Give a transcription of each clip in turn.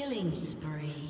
Killing spree.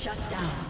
Shut down.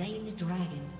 Slain the dragon.